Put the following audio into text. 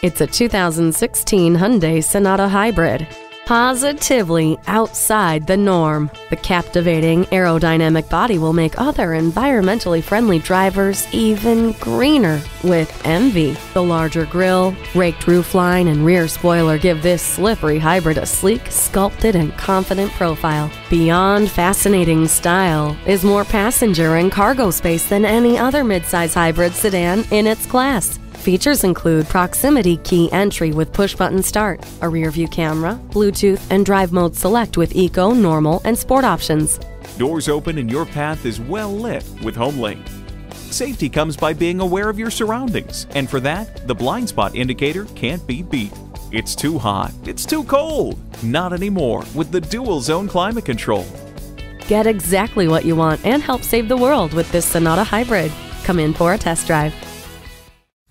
It's a 2016 Hyundai Sonata Hybrid. Positively outside the norm. The captivating aerodynamic body will make other environmentally friendly drivers even greener with envy. The larger grille, raked roofline, and rear spoiler give this slippery hybrid a sleek, sculpted, and confident profile. Beyond fascinating style is more passenger and cargo space than any other midsize hybrid sedan in its class. Features include proximity key entry with push button start, a rear view camera, Bluetooth, and drive mode select with eco, normal, and sport options. Doors open and your path is well lit with HomeLink. Safety comes by being aware of your surroundings, and for that, the blind spot indicator can't be beat. It's too hot, it's too cold. Not anymore with the dual zone climate control. Get exactly what you want and help save the world with this Sonata Hybrid. Come in for a test drive.